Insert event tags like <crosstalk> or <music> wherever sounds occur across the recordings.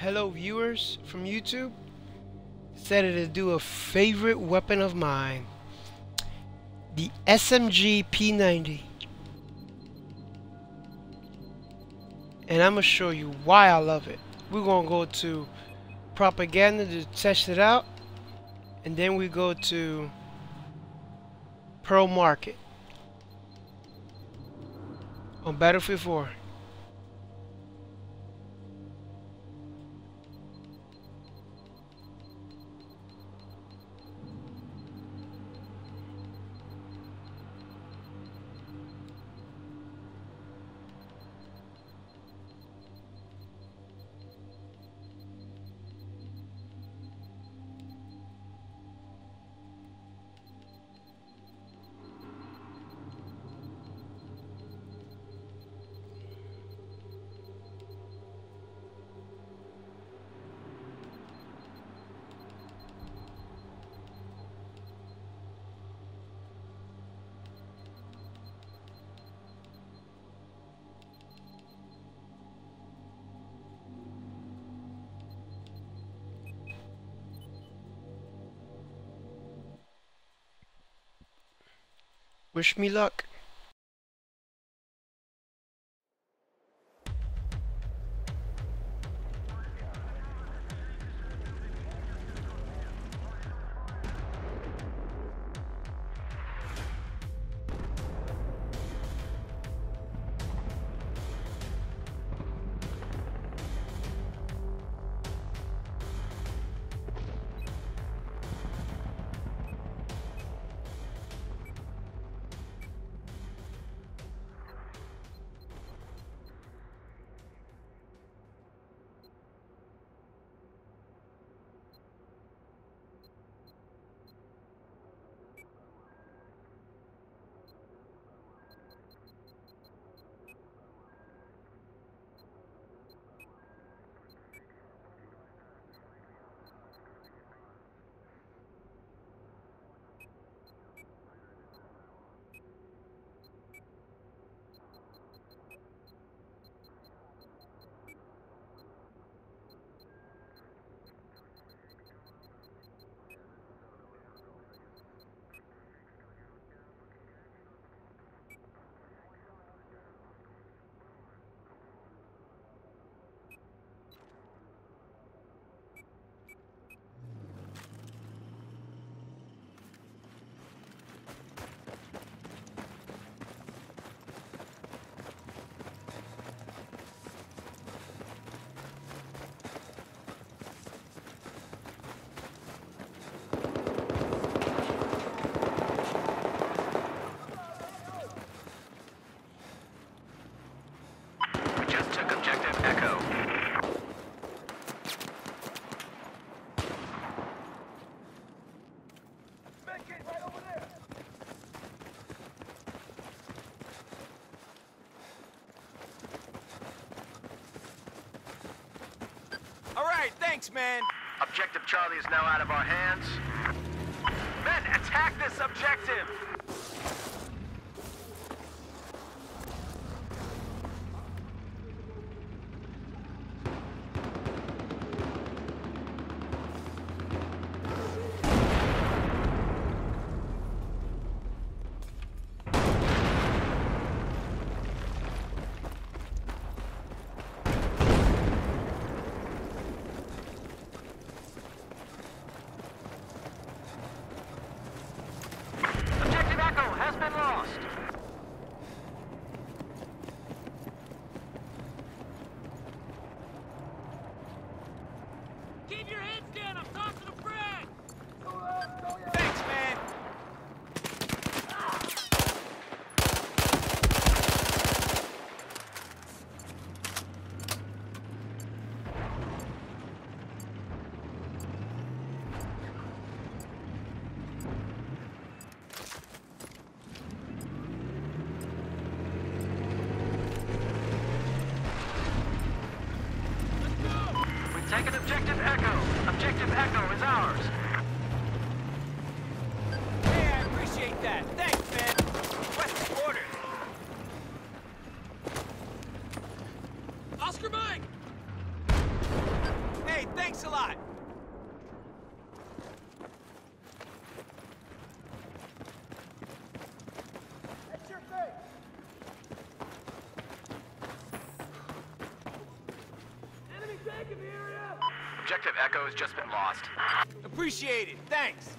hello viewers from YouTube. Decided to do a favorite weapon of mine. The SMG P90. And I'm going to show you why I love it. We're going to go to propaganda to test it out. And then we go to Pearl Market on Battlefield 4. Wish me luck. Thanks, man. Objective Charlie is now out of our hands. Men, attack this objective. Objective Echo has just been lost. Appreciate it. Thanks.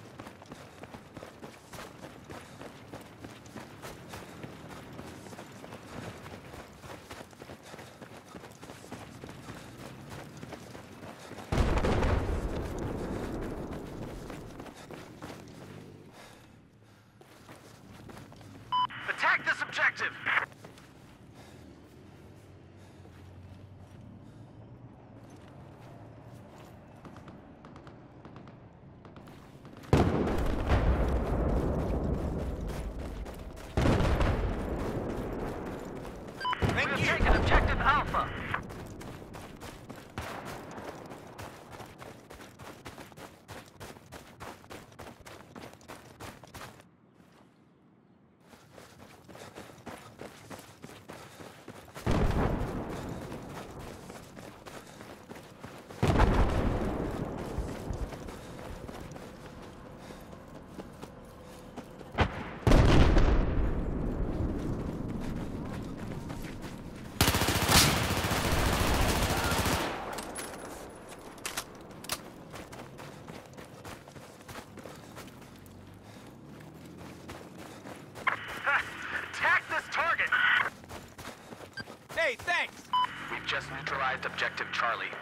Objective Charlie.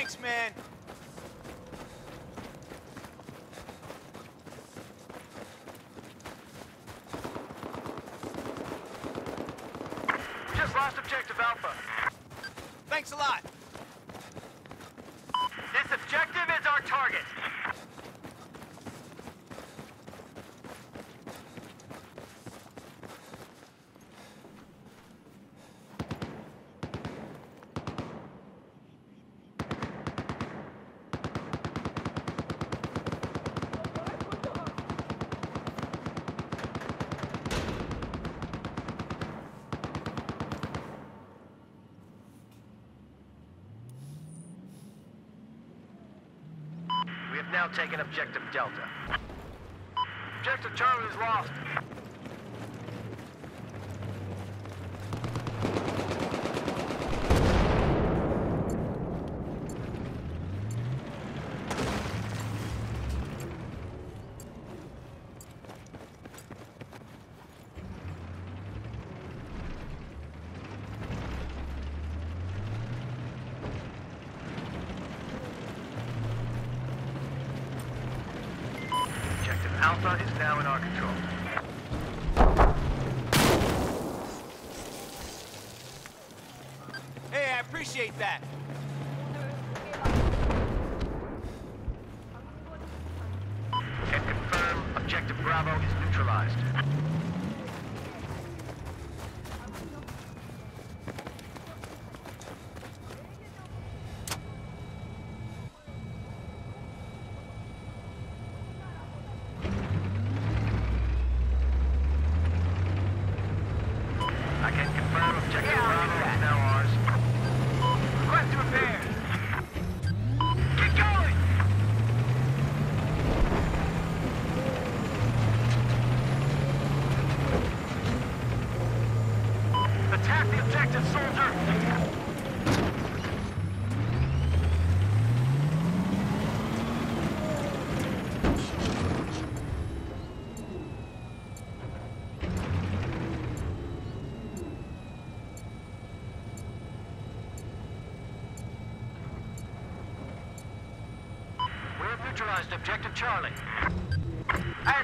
Thanks, man. now taking objective Delta. Objective Charlie is lost. Appreciate that. And confirm objective Bravo is neutralized. Objective Charlie. I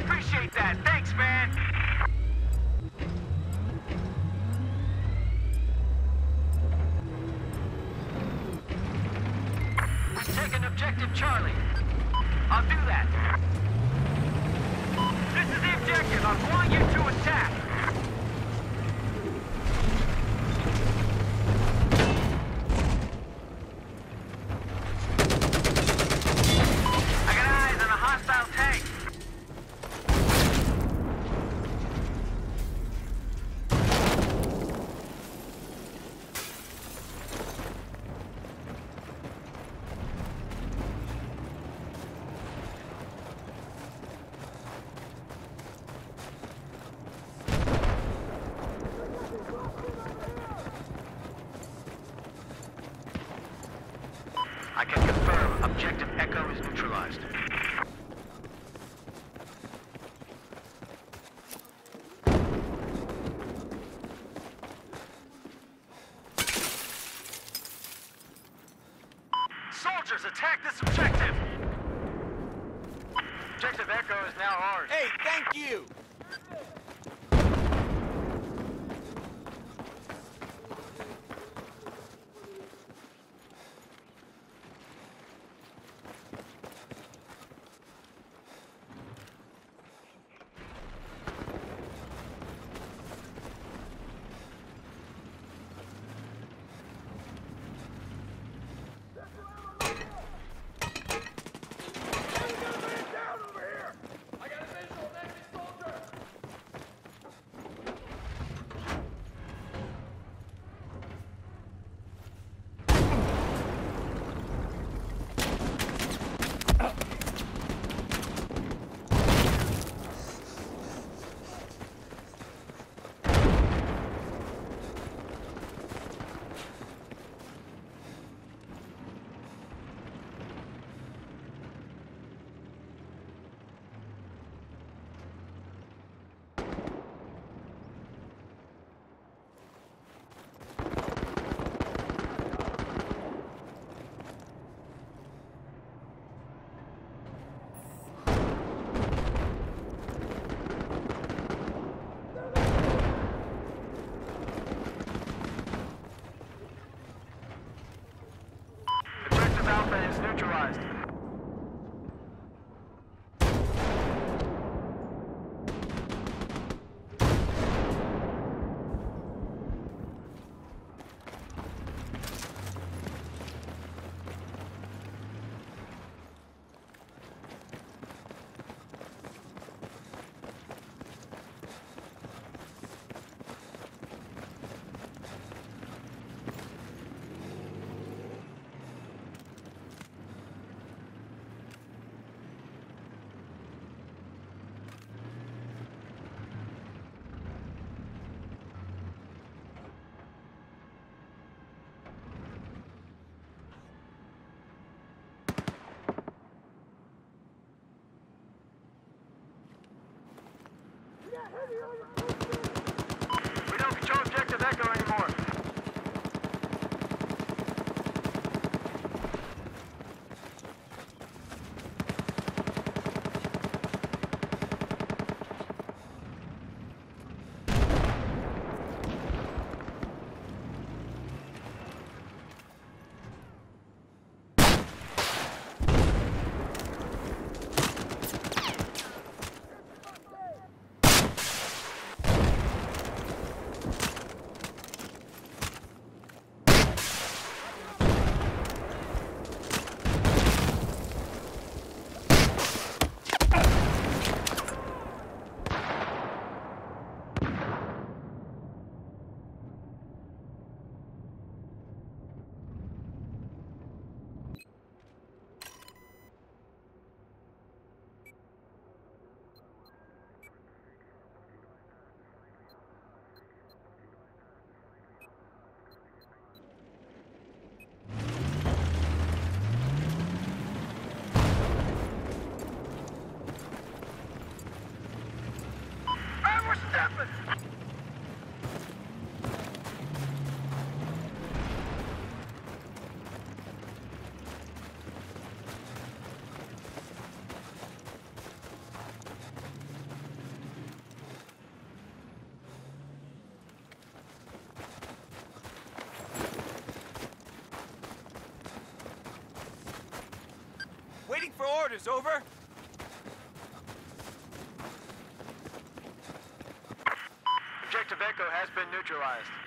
We for orders, over. Objective Echo has been neutralized.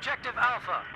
Objective Alpha.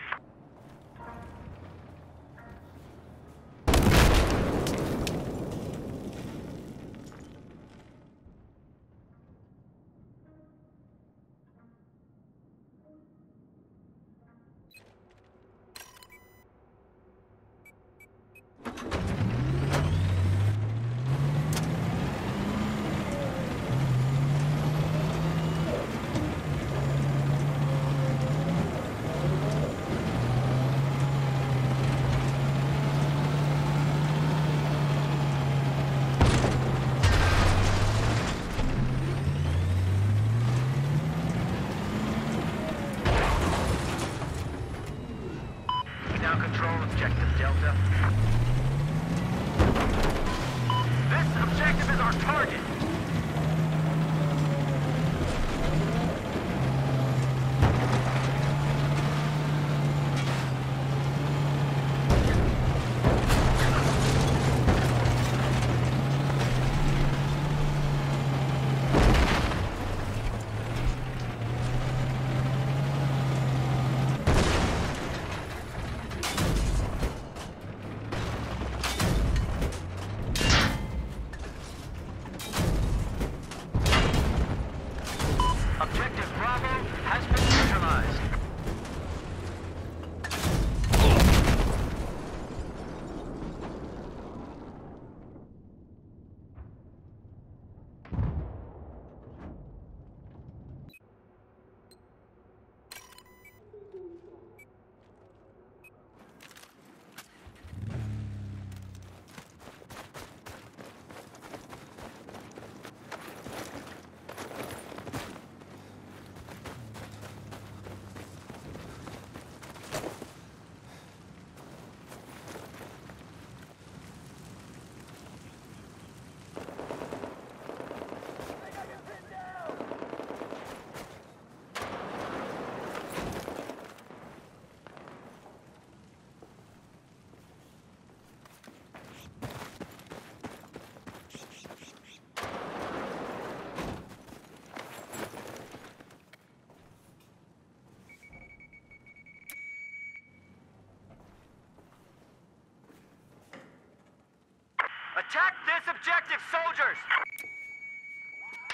Attack this objective, soldiers!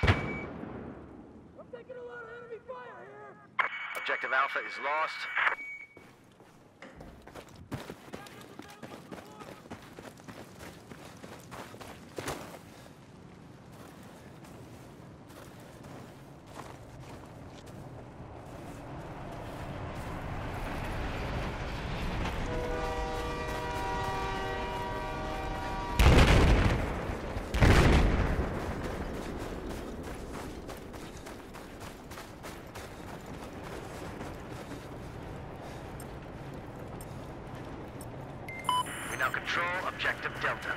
I'm taking a lot of enemy fire here. Objective Alpha is lost. We now control Objective Delta.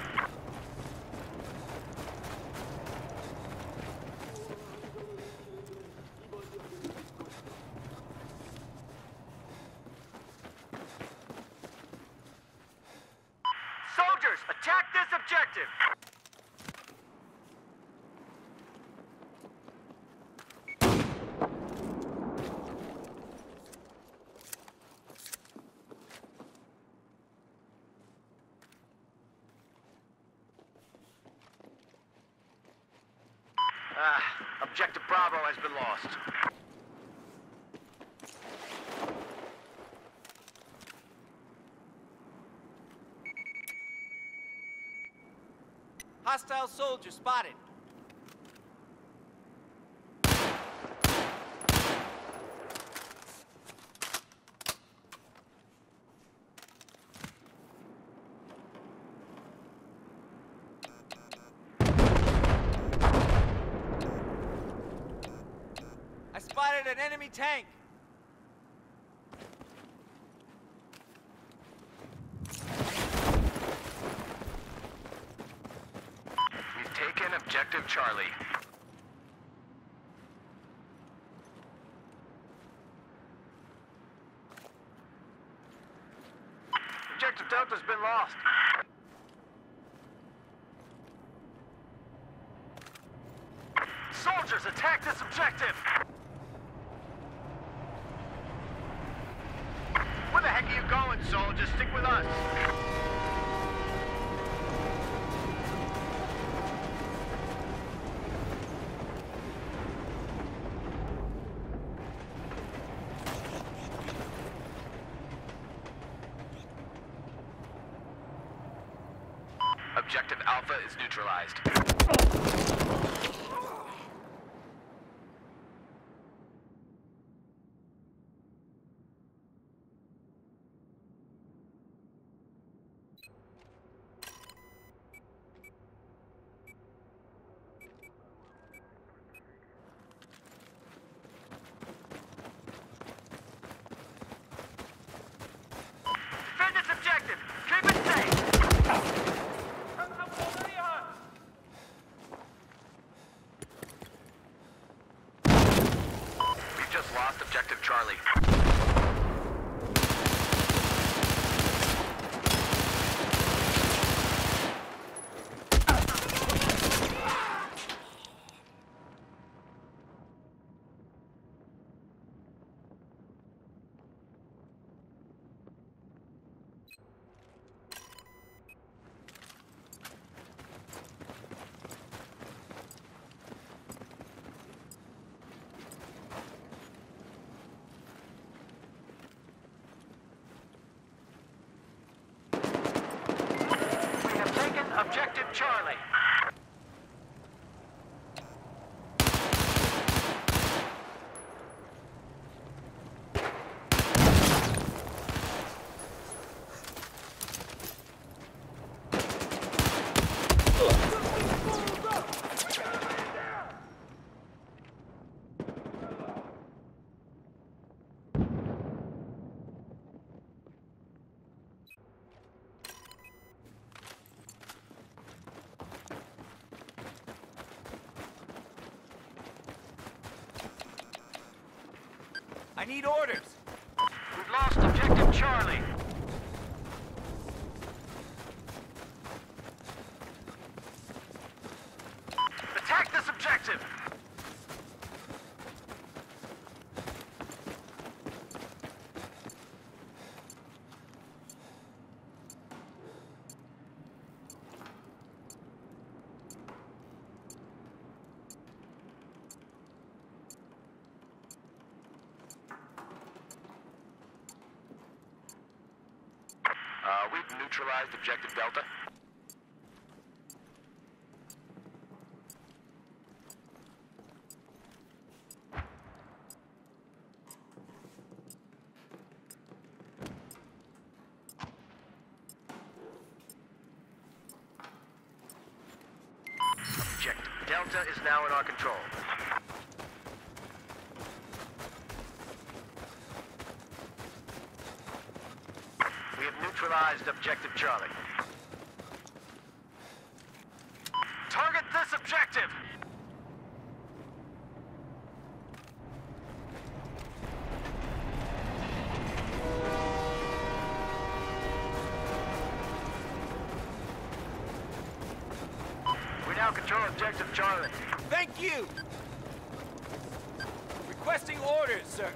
Soldiers, attack this objective! Ah, objective Bravo has been lost. Hostile soldier spotted. I spotted an enemy tank. We've taken Objective Charlie. Objective Delta's been lost. Soldiers, attack this objective! Where the heck are you going, soldiers? Stick with us. Objective Alpha is neutralized. Defend this objective! Keep it safe! We've just lost Objective Charlie. We have taken Objective Charlie. I need orders. We've lost Objective Charlie. Attack this objective! Uh, we've neutralized objective Delta. Objective Delta is now in our control. We have Objective Charlie. Target this objective! We now control Objective Charlie. Thank you! Requesting orders, sir.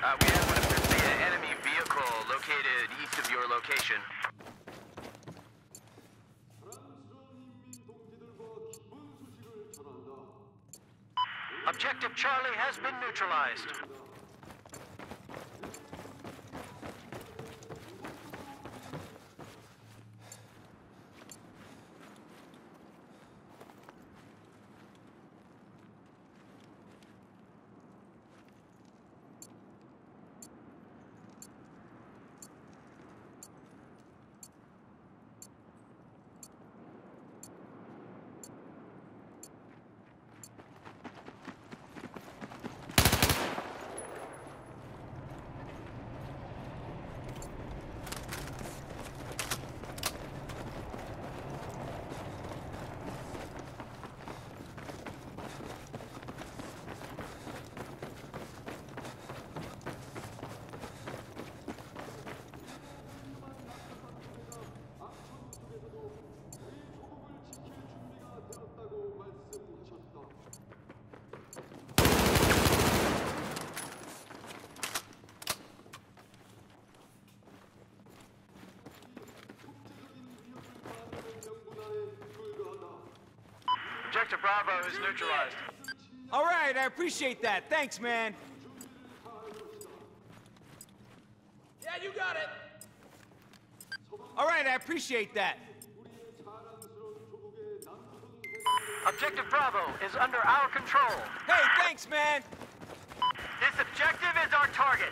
Uh, we have what appears to be an enemy vehicle located east of your location. Objective Charlie has been neutralized. Objective Bravo is neutralized. All right, I appreciate that. Thanks, man. Yeah, you got it. All right, I appreciate that. Objective Bravo is under our control. Hey, thanks, man. This objective is our target.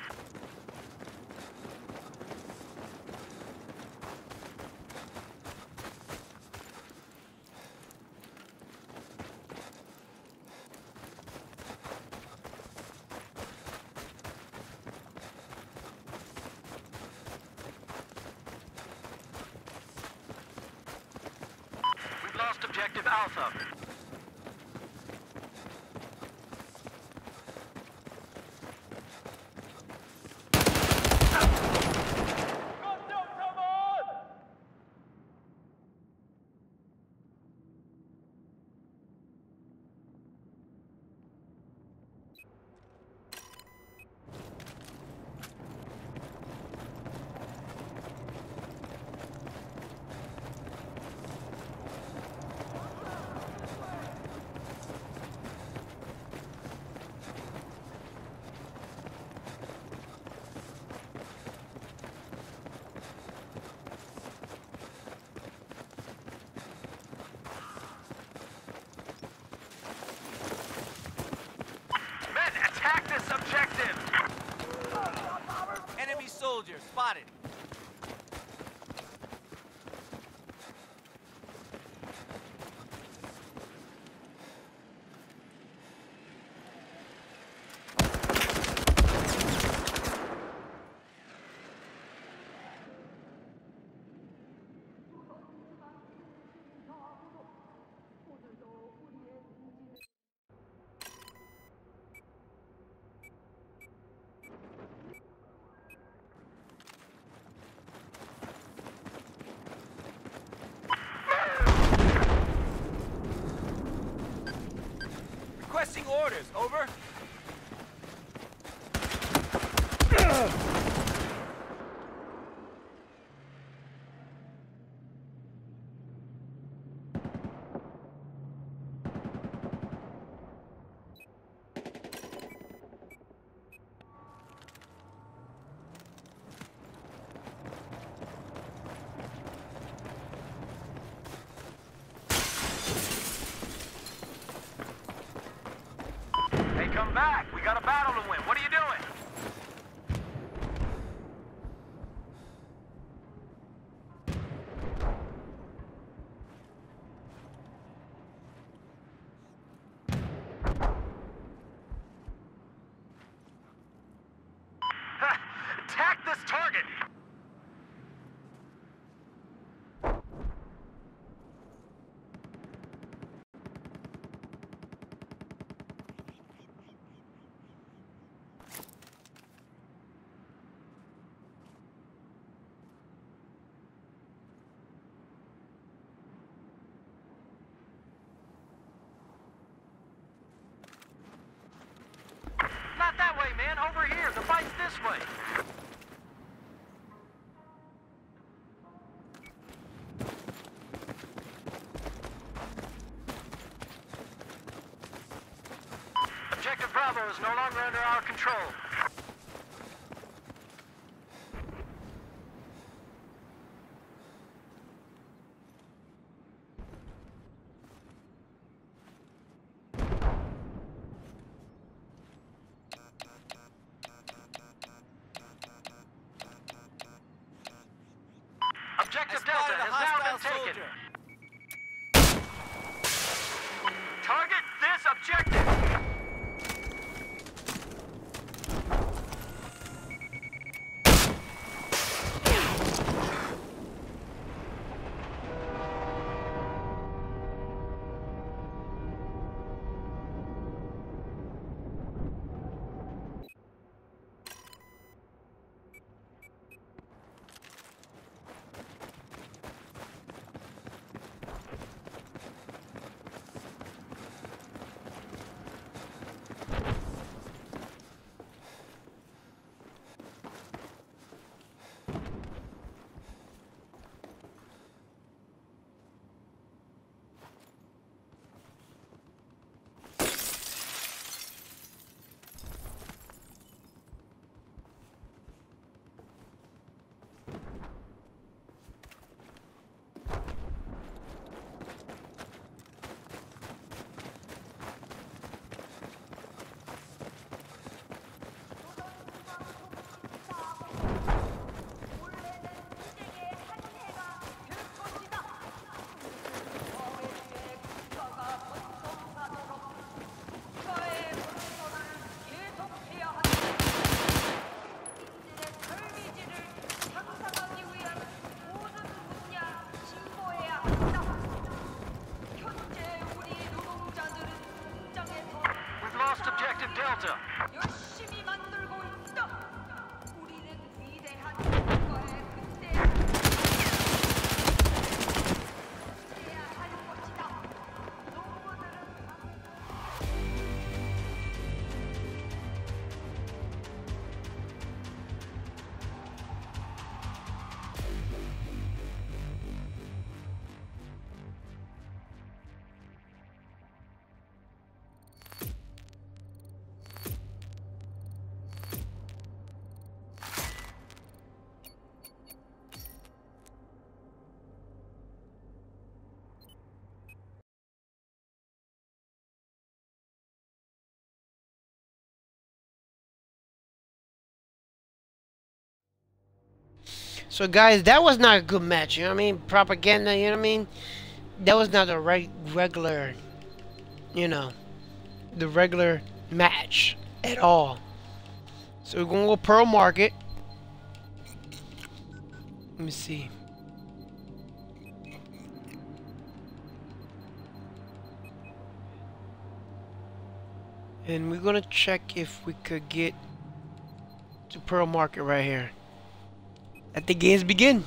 Requesting orders. Over. <clears throat> Hey, come back. We got a battle to win. What are you doing? Attack this target! Not that way, man. Over here. The fight's this way. Objective Bravo is no longer under our control. I Objective Delta spotted a taken. So guys, that was not a good match, you know what I mean? Propaganda, you know what I mean? That was not a reg regular, you know, the regular match at all. So we're gonna go Pearl Market. Let me see. And we're gonna check if we could get to Pearl Market right here. Let the games begin.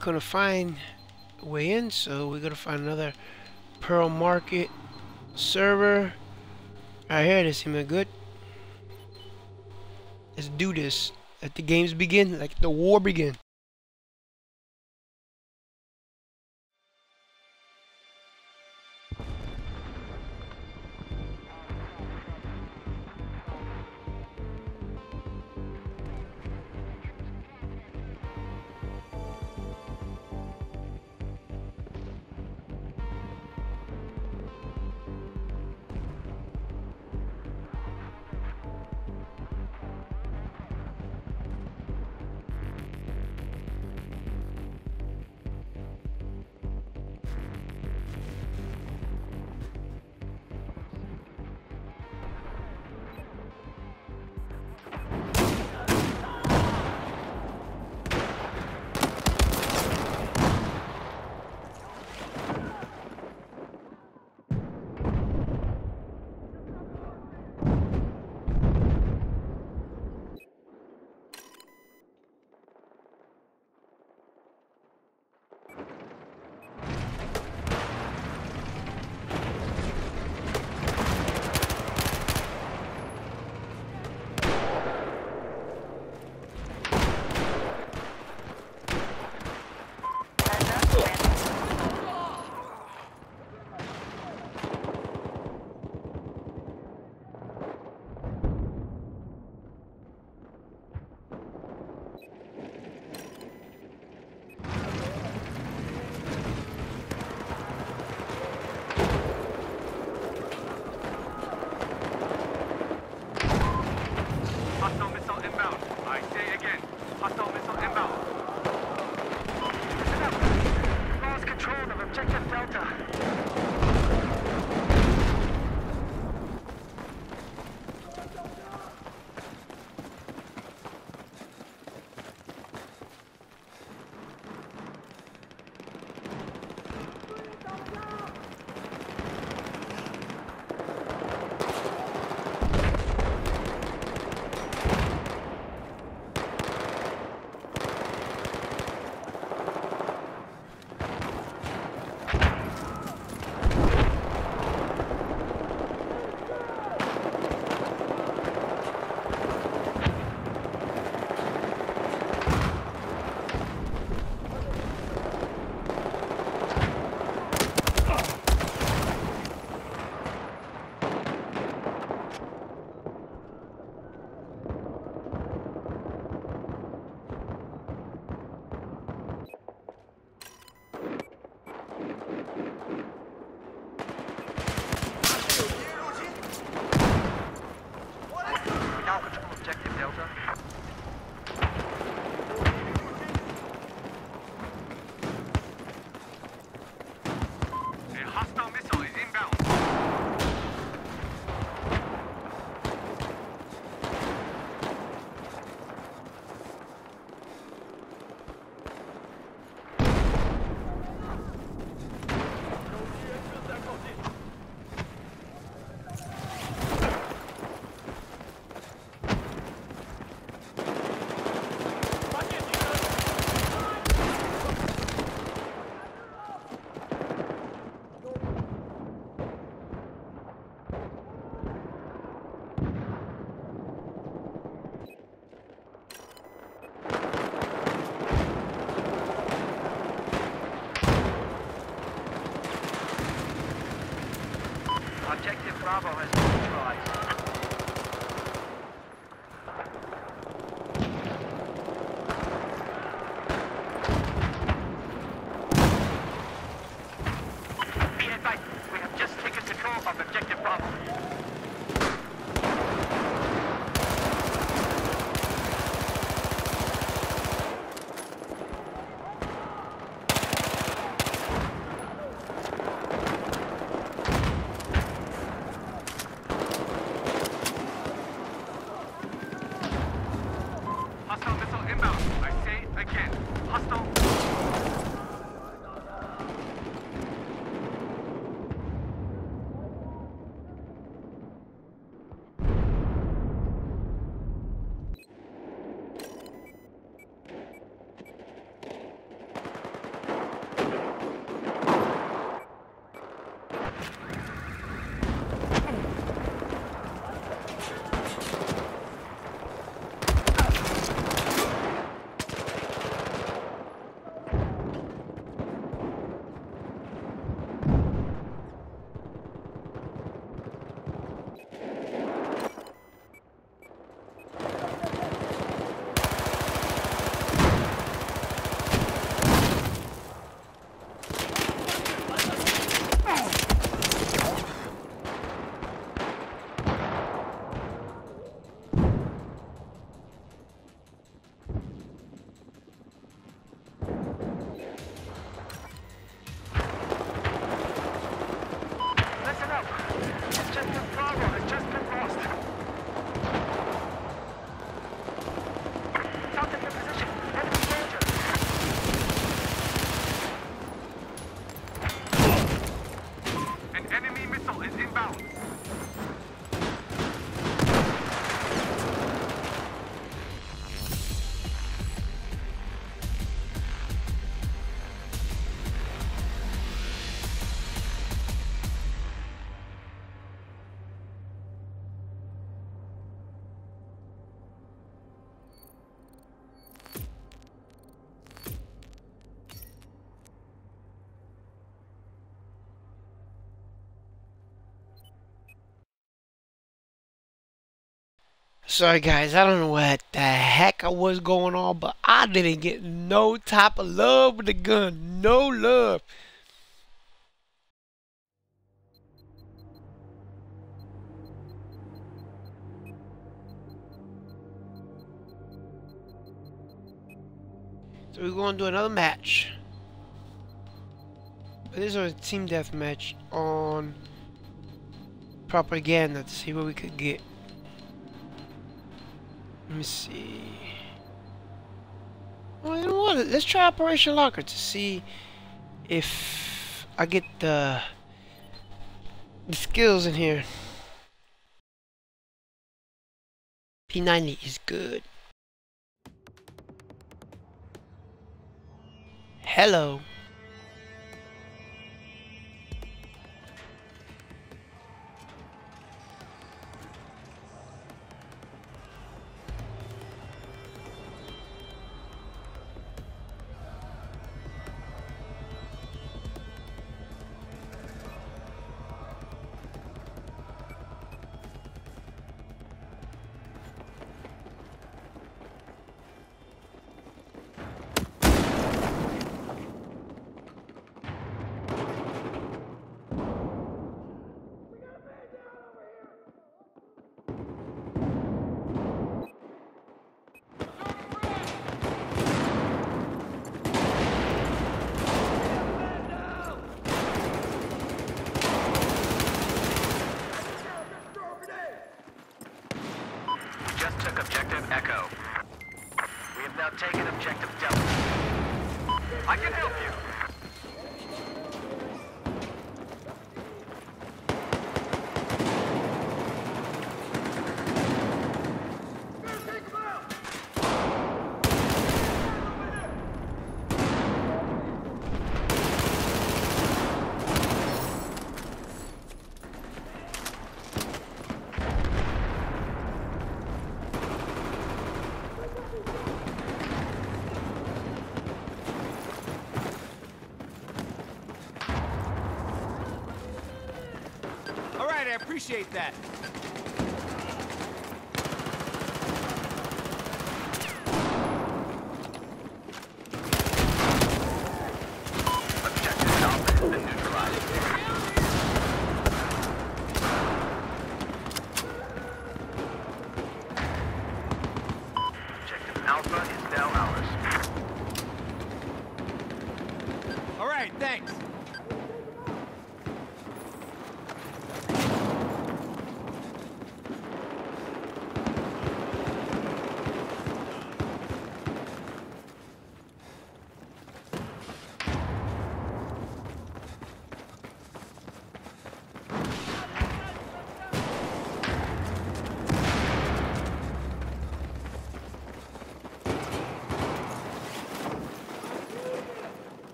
gonna find way in so we're gonna find another pearl market server. Right here, this seems good. Let's do this. Let the games begin. Let the war begin. Objective Bravo has been neutralized. Sorry guys, I don't know what the heck I was going on, but I didn't get no type of love with the gun. No love. So we're going to do another match. But this is a team deathmatch on propaganda to see what we could get. Let me see. Well, you know what? Let's try Operation Locker to see if I get the the skills in here. P90 is good. Hello. Appreciate that.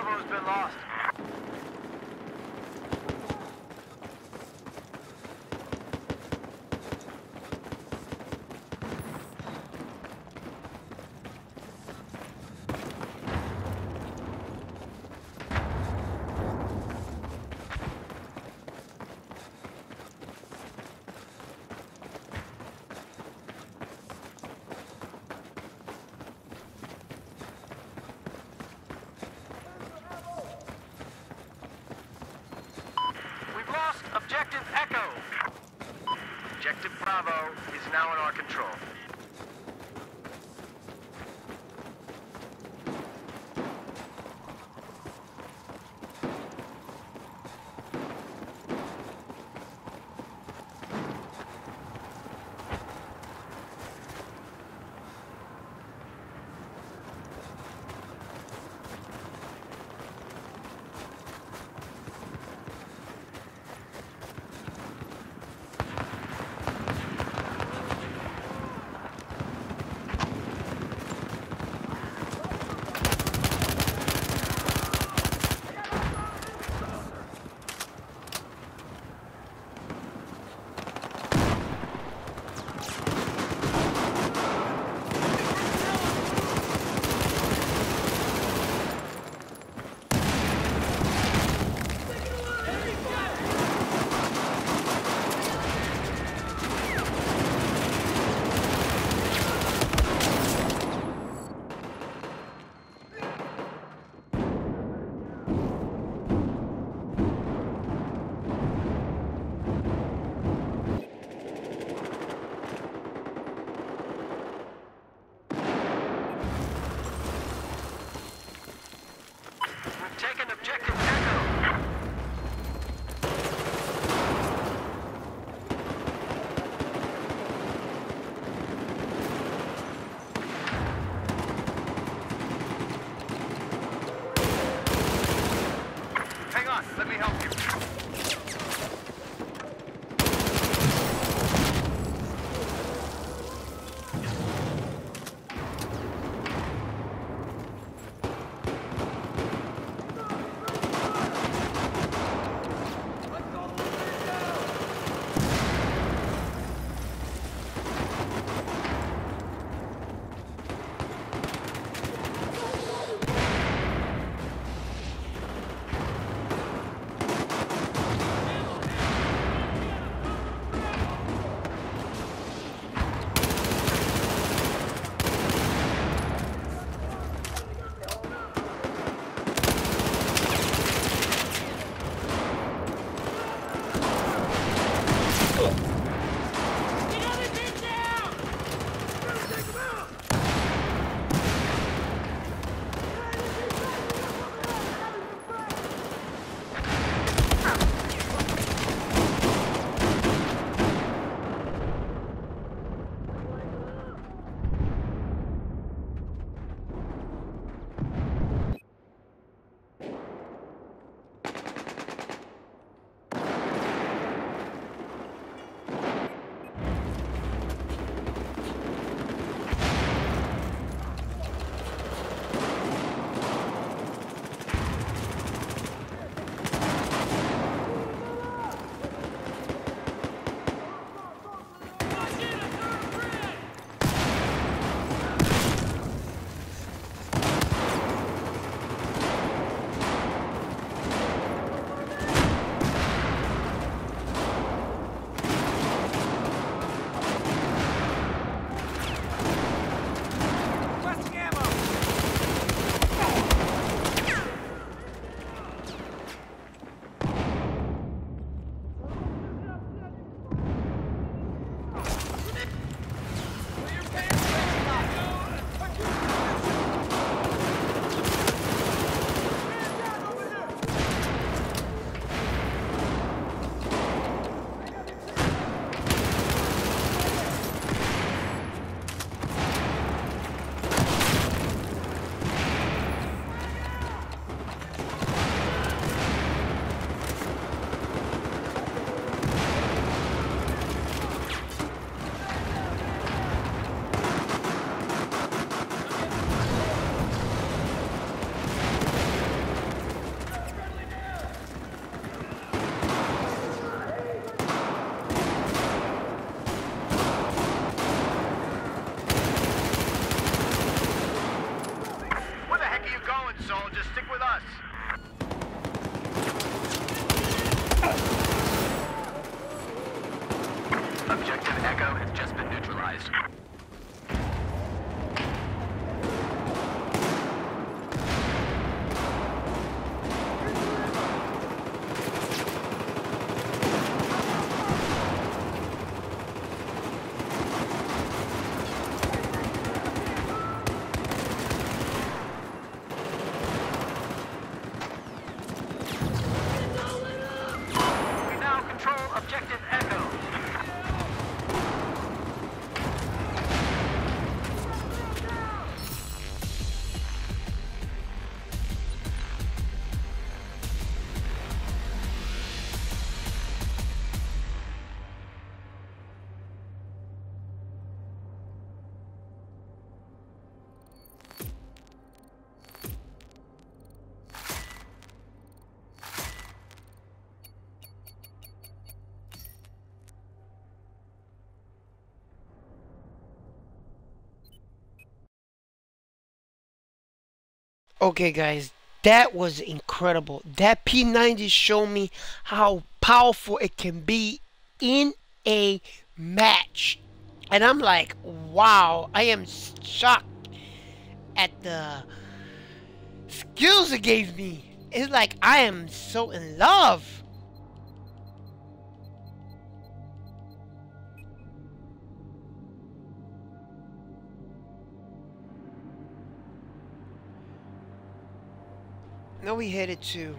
Bravo's been lost. Objective Echo. Objective Bravo is now in our control. Okay, guys, that was incredible. That P90 showed me how powerful it can be in a match. And I'm like, wow, I am shocked at the skills it gave me. It's like I am so in love. Now we headed to.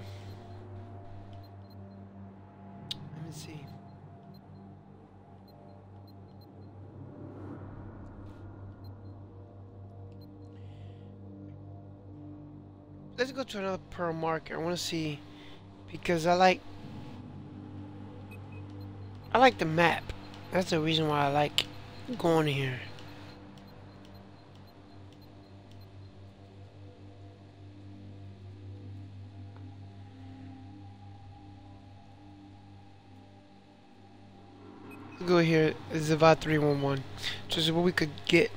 Let me see. Let's go to another pearl market. I want to see because I like I like the map. That's the reason why I like going here. Go here, Zavod 311. Just what we could get.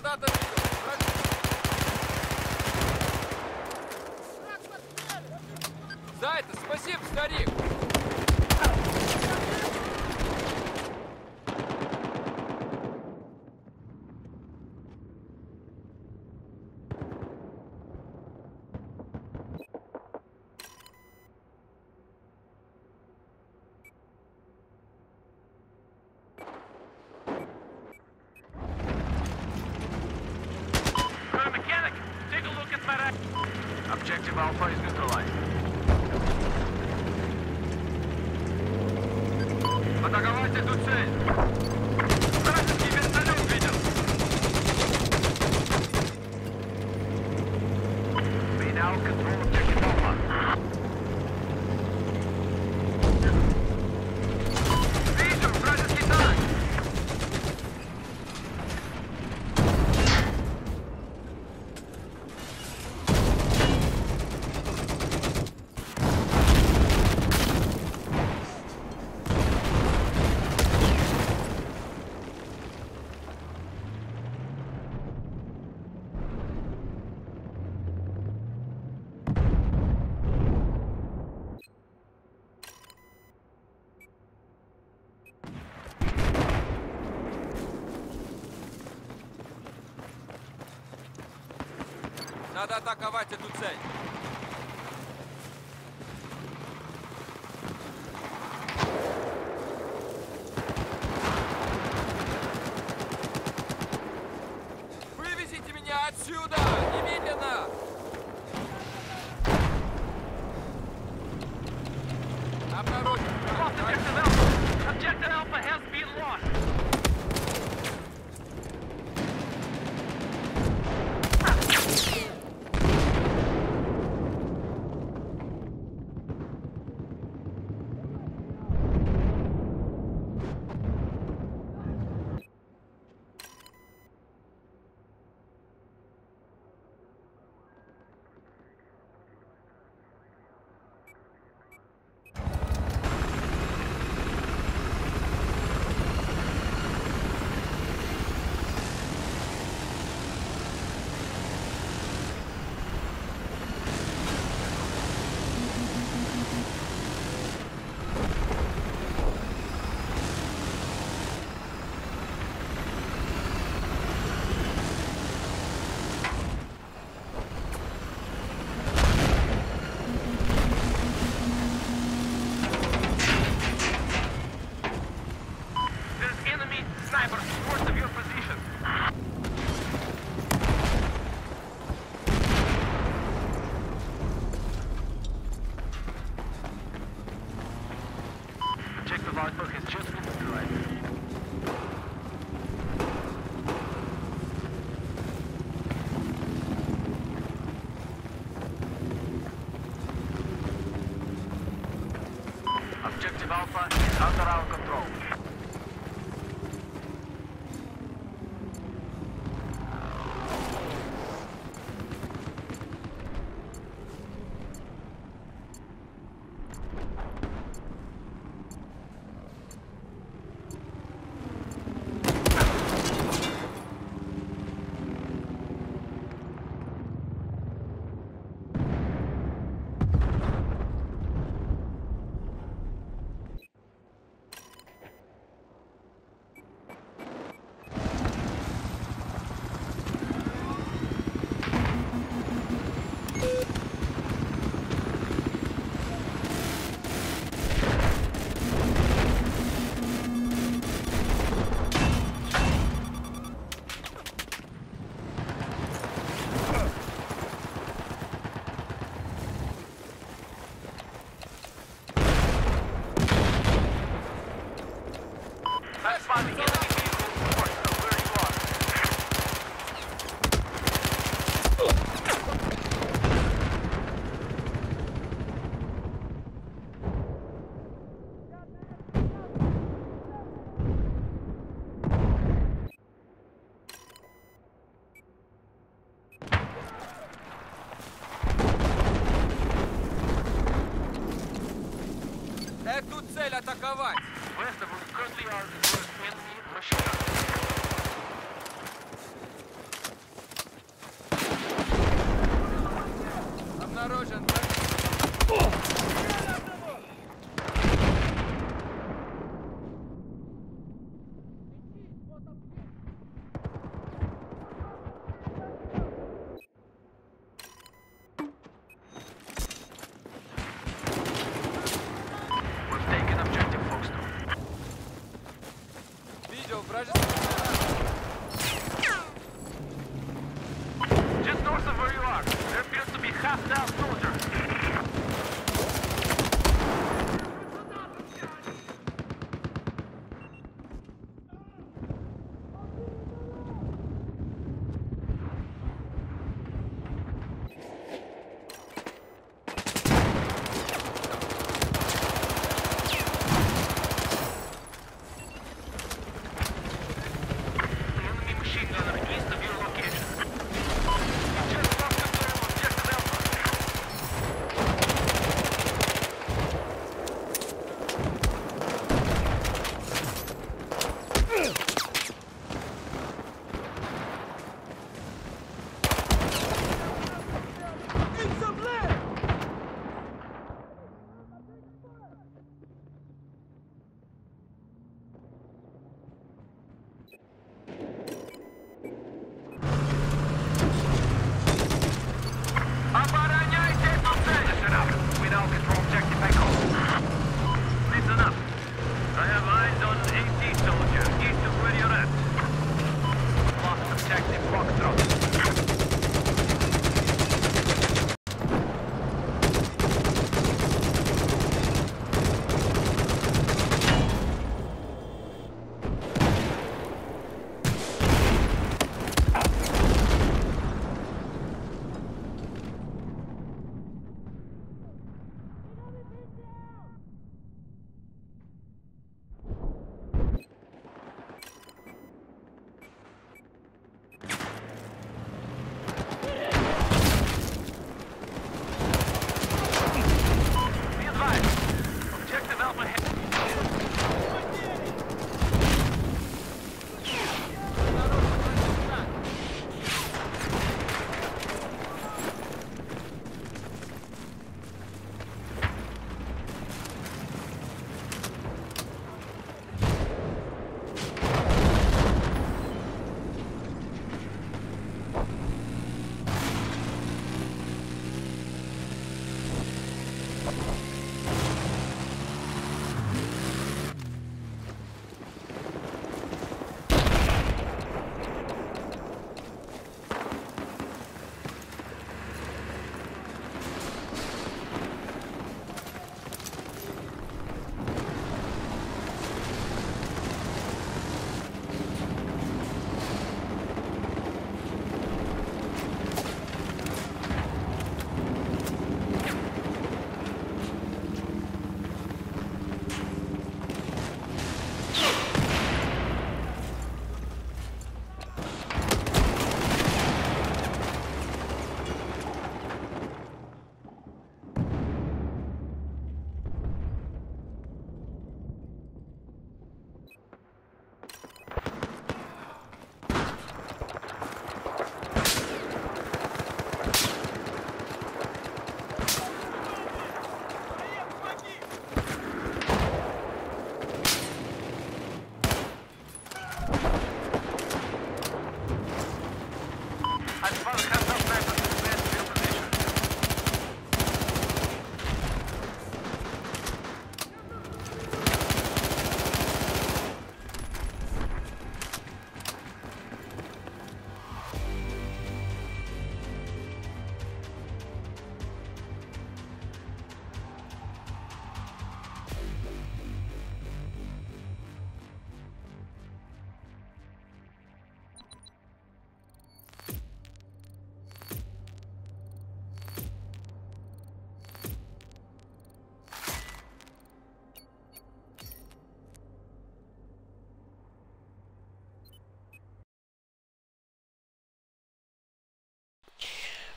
Солдата видел. Зайца, спасибо, старик. Надо атаковать эту цель!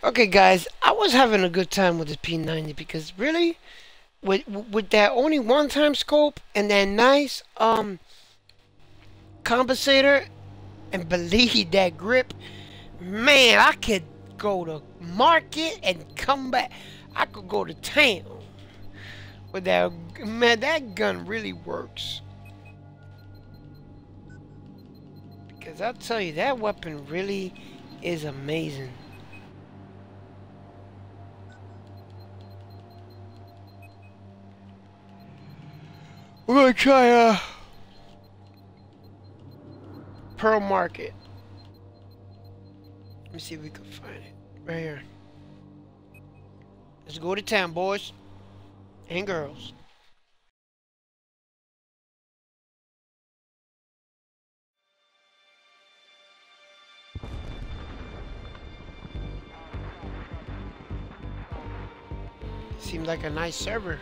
Okay, guys, I was having a good time with the P90 because really, with with that only one-time scope and that nice um compensator, and believe <laughs> that grip, man, I could go to market and come back. I could go to town with that. Man, that gun really works. Because I'll tell you, that weapon really is amazing. We're gonna try uh Pearl Market. Let me see if we can find it. Right here. Let's go to town, boys and girls. Seems like a nice server.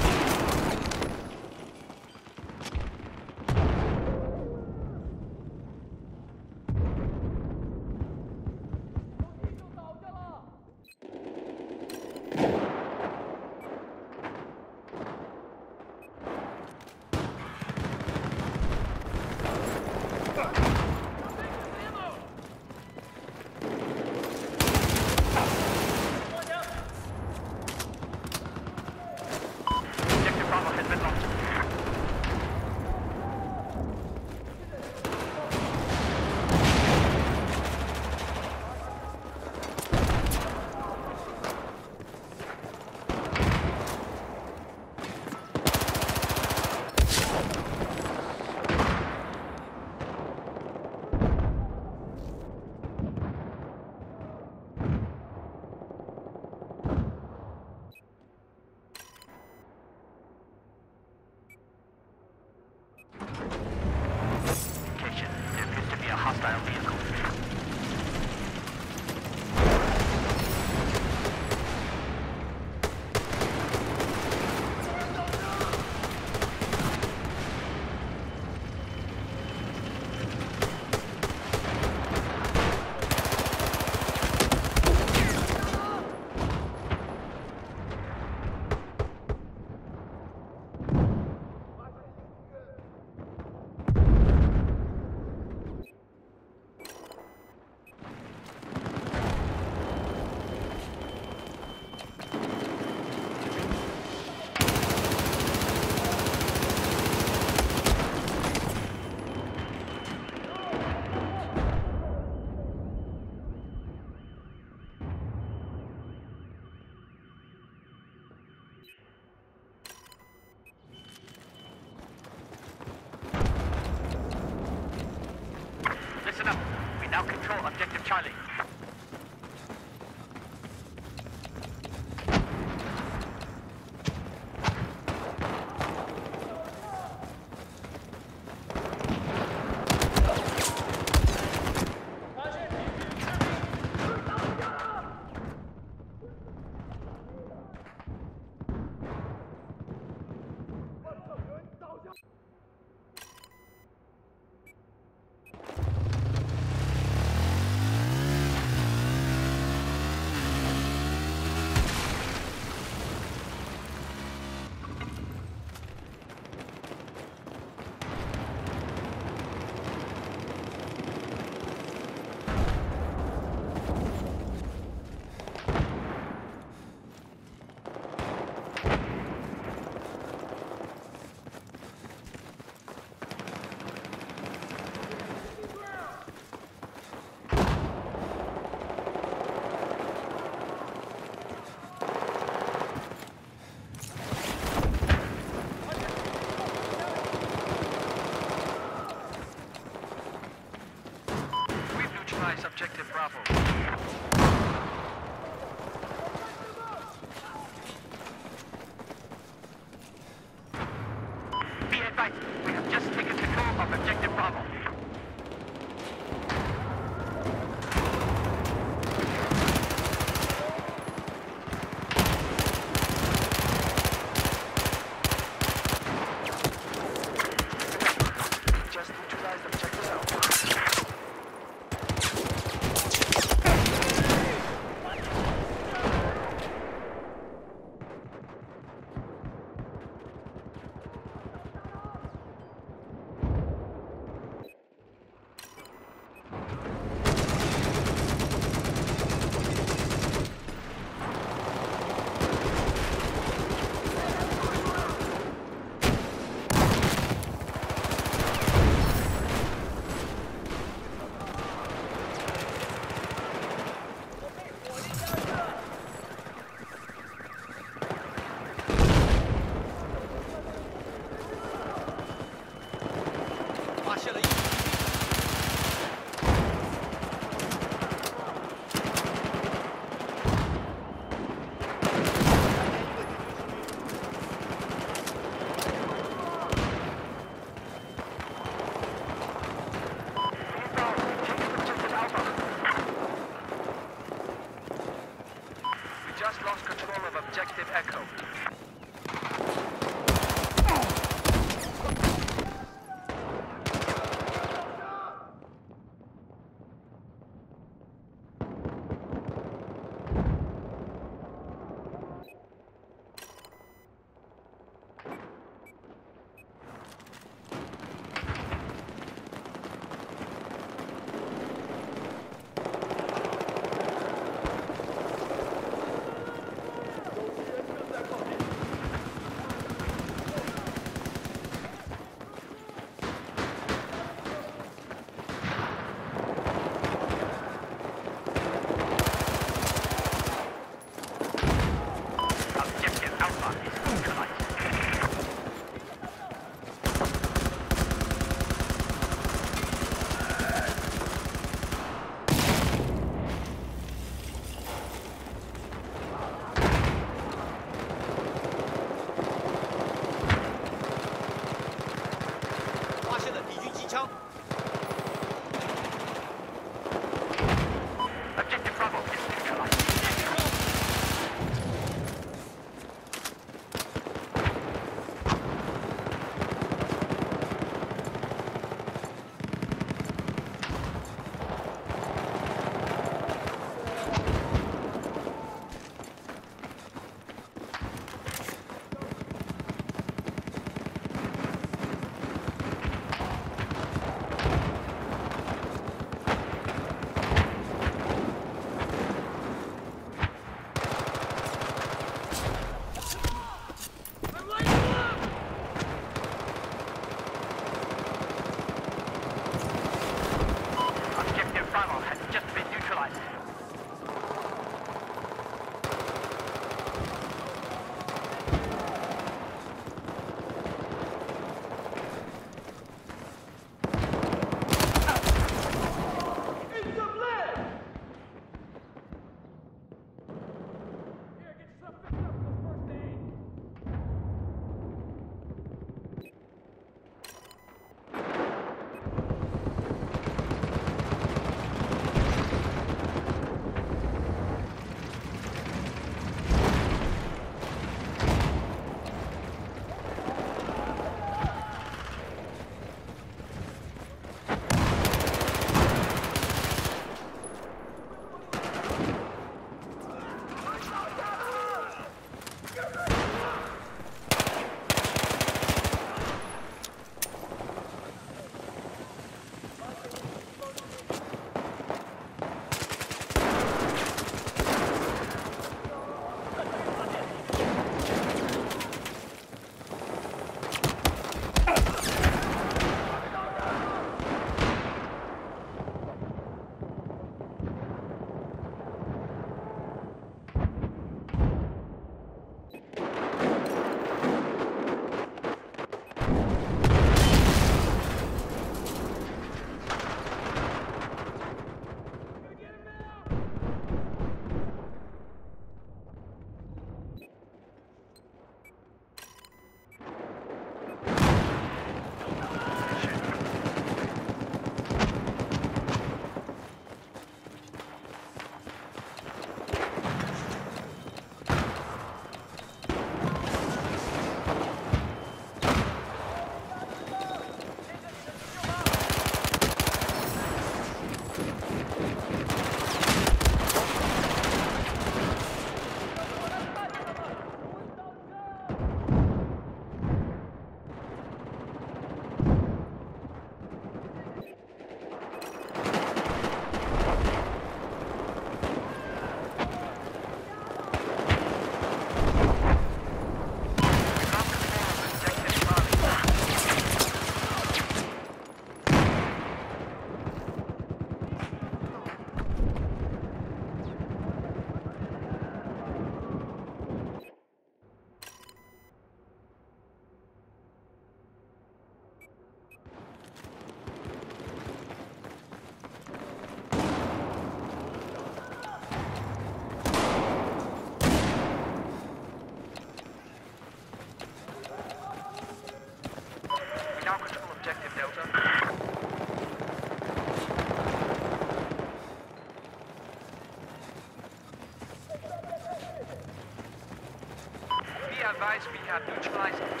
Be we have neutralized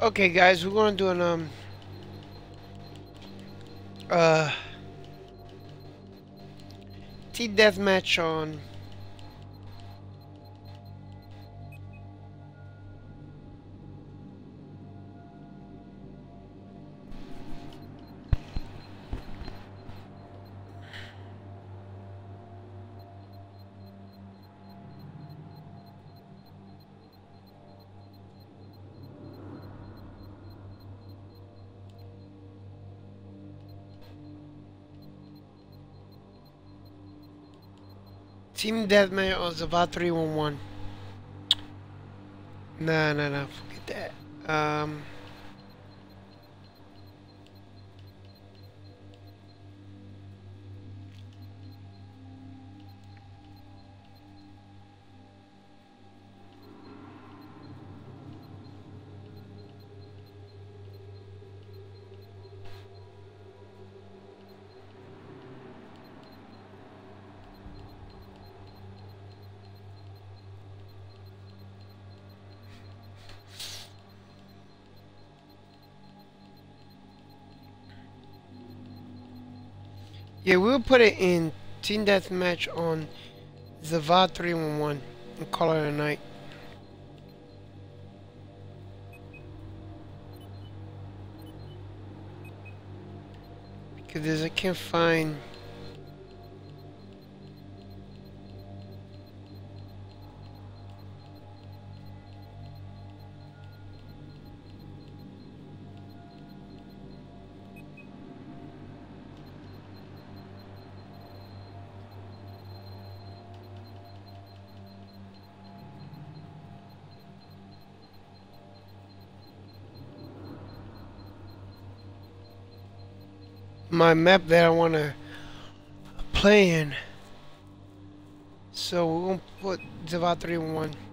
Okay, guys, we're gonna do an um uh team deathmatch on Team Deathmatch on Zavod 311. Nah, nah, nah, forget that. Um, yeah, we'll put it in Team Deathmatch on Zavod 311 and call it a night. Because I can't find my map that I want to play in. So we'll put Diva 3 1.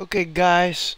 Okay, guys.